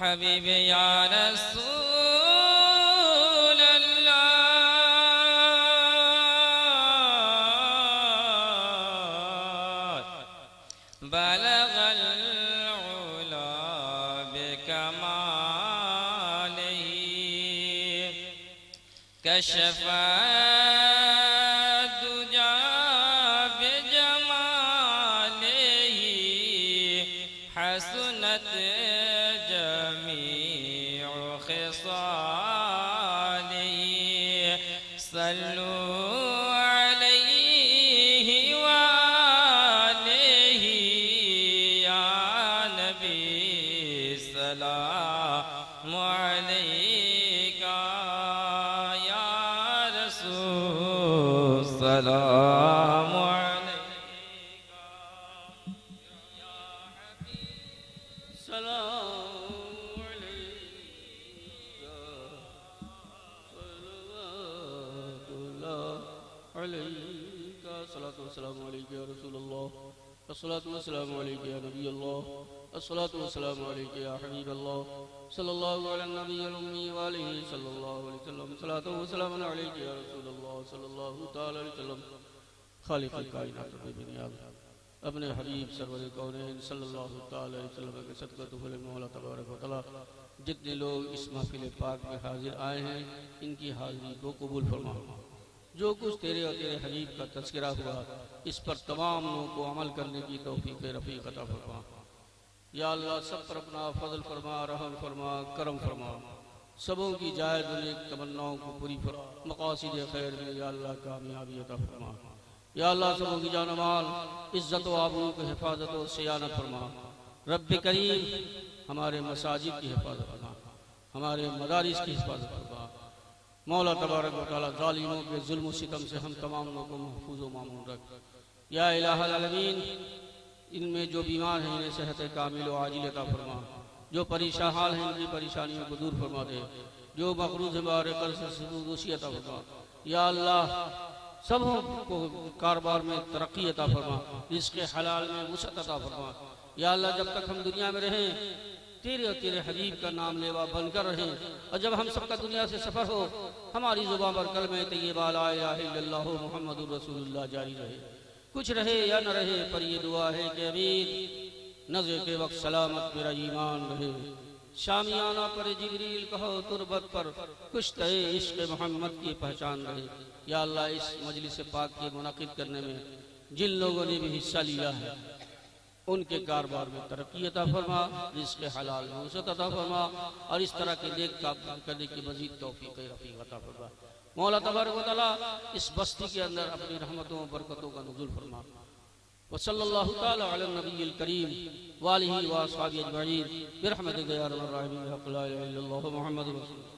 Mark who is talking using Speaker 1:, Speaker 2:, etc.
Speaker 1: حبیب یا رسول اللہ بلغ العلا بكماله. كشف الدجى بجماله. حسنت صلوا عليه وآله يا نبي سلام عليك يا رسول سلام عليك يا حبيب
Speaker 2: سلام عليك. الصلاة والسلام عليك يا رسول الله. الصلاة والسلام عليك يا نبي الله. الصلاة والسلام عليك يا حبيب الله. صلى الله على النبي الأمي وآله صلى الله عليه وسلم. صلاة والسلام عليك يا رسول الله صلى الله تعالى عليه وسلم. خالق الکائنات رب بنیاد اپنے حبیب سرور کونین صلی اللہ تعالی علیہ وسلم کے صدقہ دخل مولا تبارک و تعالی جتنے لوگ اس محفل پاک میں حاضر آئے ہیں، ان کی حاضری کو قبول فرما۔ جو کچھ تیرے اور تیرے حبیب کا تذکرہ ہوا، اس پر تمام لوگوں کو عمل کرنے کی توفیق رفیق عطا فرما۔ یا اللہ، سب پر اپنا فضل فرما، رحم فرما، کرم فرما۔ سبوں کی جائز نیک تمناؤں کو پوری فرما۔ مقاصد خیر میں یا اللہ کامیابی عطا فرما۔ یا اللہ، سبوں کی جان مال، عزت و آبرو کی حفاظت و سیانت فرما۔ رب کریم ہمارے مساجد کی حفاظت فرما۔ ہمارے مدارس کی حفاظت فرما۔ مولا تبارک و تعالی ظالموں کے ظلم و ستم سے ہم تمام لوگوں کو محفوظ و معمول رکھ۔ یا الہ العالمین، ان میں جو بیمار ہیں، انہیں صحت کامل و عاجل عطا فرما۔ جو پریشان حال ہیں ان کی پریشانیوں کو دور فرما دے۔ جو مقروض ہمارے قرض سے عطا فرما۔ یا اللہ، سب کو کاروبار میں ترقی عطا فرما۔ رزق حلال میں وسعت عطا فرما۔ یا اللہ، جب تک ہم دنیا میں رہیں تیرے اور تیرے حبیب کا نام لیوا بن کر رہیں اور جب ہم سب کا دنیا سے سفر ہو، ہماری زبان پر کلمہ طیبہ لا الہ الا اللہ محمد الرسول اللہ جاری رہے۔ کچھ رہے یا نہ رہے، پر یہ دعا ہے کہ امین، نظر کے وقت سلامت میرا ایمان رہے۔ شامیانہ پر جبریل کہو، تربت پر کچھ تہے عشق محمد کی پہچان رہے۔ یا اللہ، اس مجلس پاک کے منعقد کرنے میں جن لوگوں نے بھی حصہ لیا ہے۔ ان کے کاروبار میں ترقی عطا فرما، رزق حلال میں وسعت عطا فرما، اور اس طرح کے نیک کام کرنے کی مزید توفیق رفیق عطا فرما۔ مولا تبارک و تعالی اس بستی کے اندر اپنی رحمتوں و برکتوں کا نزول فرما۔ وصلی اللہ تعالی علی النبی الکریم والہ و اصحابہ اجمعین۔ برحمتک یا ارحم الراحمین حق لا الہ الا اللہ محمد رسول اللہ۔